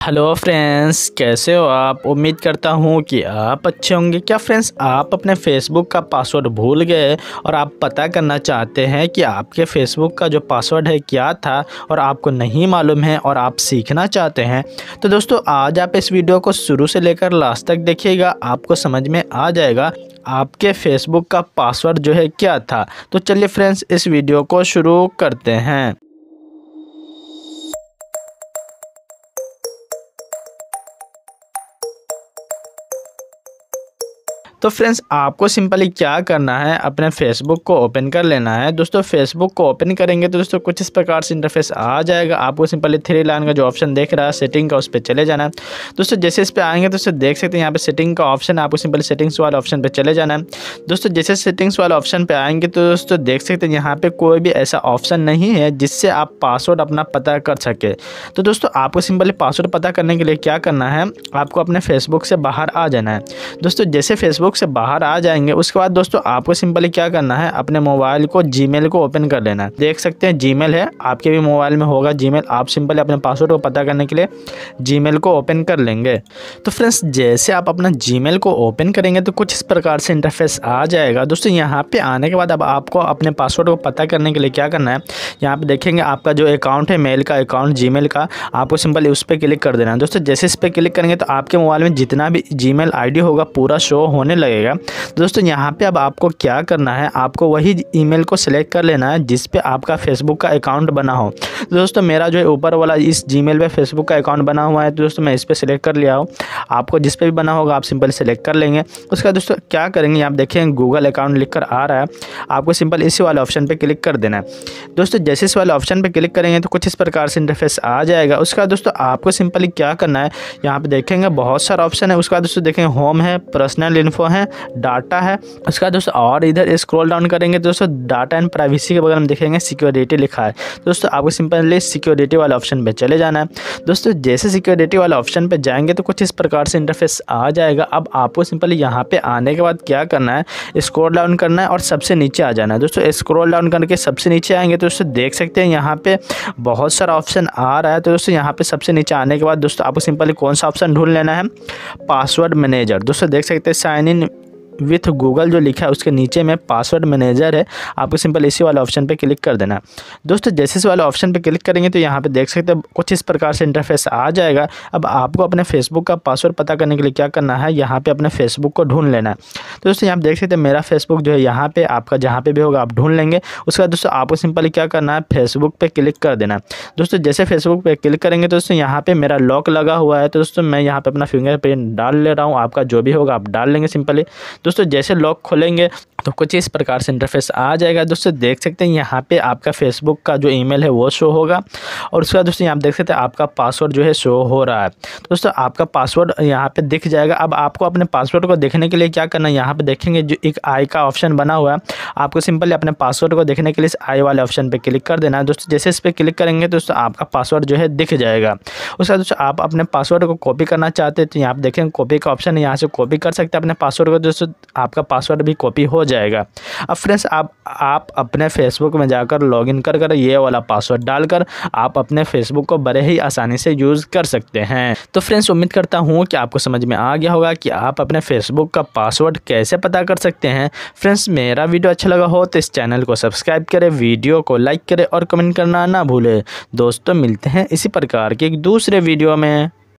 Hello friends कैसे हो आप? उम्मीद करता हूँ कि आप अच्छे होंगे। क्या फ्रेंड्स आप अपने फेसबुक का पासवर्ड भूल गए? और आप पता करना चाहते हैं कि आपके फेसबुक का जो पासवर्ड है क्या था और आपको नहीं मालूम है और आप सीखना चाहते हैं? तो दोस्तों, आज आप इस वीडियो को शुरू से लेकर लास्ट तक देखिएगा। आपको समझ में आ जाएगा आपके फेसबुक का पासवर्ड जो है क्या था। तो चलिए फ्रेंड्स इस वीडियो को शुरू करते हैं। तो फ्रेंड्स, आपको सिंपली क्या करना है, अपने फेसबुक को ओपन कर लेना है। दोस्तों फेसबुक को ओपन करेंगे तो दोस्तों, कुछ इस प्रकार से इंटरफेस आ जाएगा। आपको सिंपली थ्री लाइन का जो ऑप्शन देख रहा है सेटिंग का उस पर चले जाना है। दोस्तों, जैसे इस पर आएँगे, दोस्तों, देख सकते हैं यहाँ पे सेटिंग का ऑप्शन आपको सिंपली सेटिंग्स वाले ऑप्शन पर चले जाना है। दोस्तों, जैसे सेटिंग्स वाले ऑप्शन पर आएँगे तो दोस्तों, देख सकते हैं यहाँ पर कोई भी ऐसा ऑप्शन नहीं है जिससे आप पासवर्ड अपना पता कर सके। तो दोस्तों, आपको सिंपली पासवर्ड पता करने के लिए क्या करना है, आपको अपने फेसबुक से बाहर आ जाना है। दोस्तों, जैसे फेसबुक फेसबुक से बाहर आ जाएँगे। उसके बाद दोस्तों, आपको सिंपली क्या करना है, अपने मोबाइल को जीमेल को ओपन कर लेना है। देख सकते हैं जीमेल है, आपके भी मोबाइल में होगा जीमेल आप सिंपली अपने पासवर्ड को पता करने के लिए जीमेल को ओपन कर लेंगे। तो फ्रेंड्स जैसे आप अपना जीमेल को ओपन करेंगे तो कुछ इस प्रकार से इंटरफेस आ जाएगा। दोस्तों, यहाँ पे आने के बाद अब आपको अपने पासवर्ड को पता करने के लिए क्या करना है, यहाँ पे देखेंगे आपका जो अकाउंट है मेल का अकाउंट जीमेल का, आपको सिंपली उस पर क्लिक कर देना है। दोस्तों, जैसे इस पर क्लिक करेंगे तो आपके मोबाइल में जितना भी जीमेल आईडी होगा, पूरा शो होने लगेगा। दोस्तों, यहाँ पे अब आपको क्या करना है, आपको वही ईमेल को सिलेक्ट कर लेना है, जिस पे आपका फेसबुक का अकाउंट बना हो। दोस्तों, मेरा जो है ऊपर वाला इस जीमेल पे फेसबुक का अकाउंट बना हुआ है तो दोस्तों, मैं इस पर सिलेक्ट कर लिया हूँ। आपको जिस पे भी बना होगा, आप सिंपल सेलेक्ट कर लेंगे। उसके बाद दोस्तों, क्या करेंगे, आप देखें गूगल अकाउंट लिख आ रहा है। आपको सिंपल इसी वाले ऑप्शन पर क्लिक कर देना है। दोस्तों, जैसे इस वाले ऑप्शन पर क्लिक करेंगे तो कुछ इस प्रकार से इंटरफेस आ जाएगा। उसके दोस्तों, आपको सिंपली क्या करना है, यहाँ पे देखेंगे, बहुत सारा ऑप्शन है। उसके दोस्तों देखेंगे होम है पर्सनल इन्फो है डाटा है। उसके बाद दोस्तों और इधर स्क्रॉल डाउन करेंगे तो दोस्तों डाटा एंड प्राइवेसी के बगल में देखेंगे सिक्योरिटी लिखा है। दोस्तों आपको सिंपली सिक्योरिटी वाले ऑप्शन पे चले जाना है। दोस्तों जैसे सिक्योरिटी वाले ऑप्शन पे जाएँगे तो कुछ इस प्रकार से इंटरफेस आ जाएगा। अब आपको सिंपली यहाँ पर आने के बाद क्या करना है स्क्रॉल डाउन करना है और सबसे नीचे आ जाना है। दोस्तों स्क्रॉल डाउन करके सबसे नीचे आएँगे तो दोस्तों देख सकते हैं यहाँ पे बहुत सारा ऑप्शन आ रहा है। तो दोस्तों यहाँ पे सबसे नीचे आने के बाद दोस्तों आपको सिंपली कौन सा ऑप्शन ढूंढ लेना है पासवर्ड मैनेजर दोस्तों देख सकते हैं साइन इन विथ गूगल जो लिखा है, उसके नीचे में पासवर्ड मैनेजर है, आपको सिंपल इसी वाले ऑप्शन पे क्लिक कर देना। है दोस्तों, जैसे इस वाले ऑप्शन पे क्लिक करेंगे तो यहाँ पे देख सकते हैं, कुछ इस प्रकार से इंटरफेस आ जाएगा। अब आपको अपने फेसबुक का पासवर्ड पता करने के लिए क्या करना है, यहाँ पे अपने फेसबुक को ढूंढ लेना है। तो दोस्तों, यहाँ देख सकते हैं, मेरा फेसबुक जो है यहाँ पर आपका जहाँ पर भी होगा, आप ढूंढ लेंगे। उसके बाद दोस्तों, आपको सिंपली क्या करना है फेसबुक पर क्लिक कर देना है। दोस्तों, जैसे फेसबुक पे क्लिक करेंगे तो दोस्तों, यहाँ पर मेरा लॉक लगा हुआ है। तो दोस्तों, मैं यहाँ पर अपना फिंगरप्रिंट डाल ले रहा हूँ, आपका जो भी होगा, आप डाल लेंगे सिंपली दोस्तों, जैसे लॉक खोलेंगे तो कुछ इस प्रकार से इंटरफेस आ जाएगा। दोस्तों, देख सकते हैं, यहाँ पे आपका फेसबुक का जो ईमेल है, वो शो होगा। और उसके बाद दोस्तों, यहाँ देख सकते हैं, आपका पासवर्ड जो है शो हो रहा है। दोस्तों, आपका पासवर्ड यहाँ पे दिख जाएगा। अब आपको अपने पासवर्ड को देखने के लिए क्या करना है? यहाँ पर देखेंगे, जो एक आई का ऑप्शन बना हुआ है। आपको सिंपली अपने पासवर्ड को देखने के लिए इस आई वाले ऑप्शन पर क्लिक कर देना है। दोस्तों, जैसे इस पर क्लिक करेंगे, दोस्तों, आपका पासवर्ड जो है, दिख जाएगा। उसके बाद दोस्तों, आप अपने पासवर्ड को कॉपी करना चाहते हैं तो यहाँ पर देखेंगे कॉपी का ऑप्शन है। यहाँ से कॉपी कर सकते हैं अपने पासवर्ड को। दोस्तों आपका पासवर्ड भी कॉपी हो जाएगा। अब फ्रेंड्स आप आप अपने फेसबुक में जाकर लॉगिन कर कर ये वाला पासवर्ड डालकर आप अपने फेसबुक को बड़े ही आसानी से यूज़ कर सकते हैं। तो फ्रेंड्स उम्मीद करता हूँ कि आपको समझ में आ गया होगा कि आप अपने फेसबुक का पासवर्ड कैसे पता कर सकते हैं। फ्रेंड्स मेरा वीडियो अच्छा लगा हो तो इस चैनल को सब्सक्राइब करें वीडियो को लाइक करें और कमेंट करना ना भूलें। दोस्तों, मिलते हैं इसी प्रकार के एक दूसरे वीडियो में।